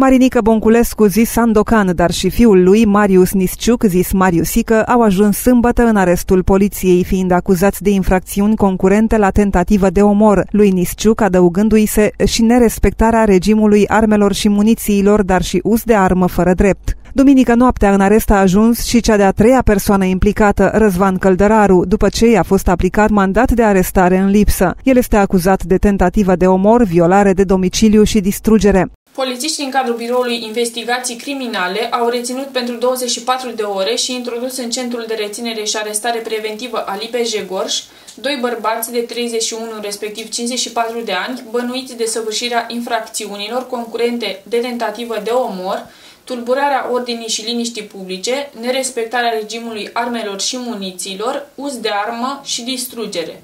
Marinică Bonculescu, zis Sandocan, dar și fiul lui, Marius Nisciuc, zis Mariusică, au ajuns sâmbătă în arestul poliției, fiind acuzați de infracțiuni concurente la tentativă de omor, lui Nisciuc adăugându-i se și nerespectarea regimului armelor și munițiilor, dar și uz de armă fără drept. Duminică noaptea în arest a ajuns și cea de-a treia persoană implicată, Răzvan Căldăraru, după ce i-a fost aplicat mandat de arestare în lipsă. El este acuzat de tentativă de omor, violare de domiciliu și distrugere. Polițiștii în cadrul biroului investigații criminale au reținut pentru 24 de ore și introdus în centrul de reținere și arestare preventivă Alipe Gorj doi bărbați de 31, respectiv 54 de ani, bănuiți de săvârșirea infracțiunilor concurente de tentativă de omor, tulburarea ordinii și liniștii publice, nerespectarea regimului armelor și munițiilor, uz de armă și distrugere.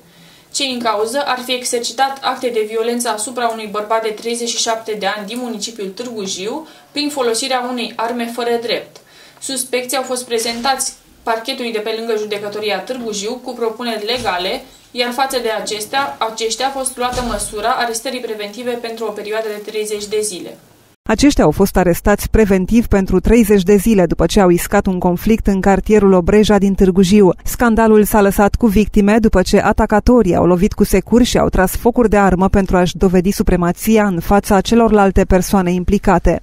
Cei în cauză ar fi exercitat acte de violență asupra unui bărbat de 37 de ani din municipiul Târgu Jiu prin folosirea unei arme fără drept. Suspecții au fost prezentați parchetului de pe lângă judecătoria Târgu Jiu cu propuneri legale, iar față de acestea, aceștia a fost luată măsura arestării preventive pentru o perioadă de 30 de zile. Aceștia au fost arestați preventiv pentru 30 de zile după ce au iscat un conflict în cartierul Obreja din Târgu Jiu. Scandalul s-a lăsat cu victime după ce atacatorii au lovit cu securi și au tras focuri de armă pentru a-și dovedi supremația în fața celorlalte persoane implicate.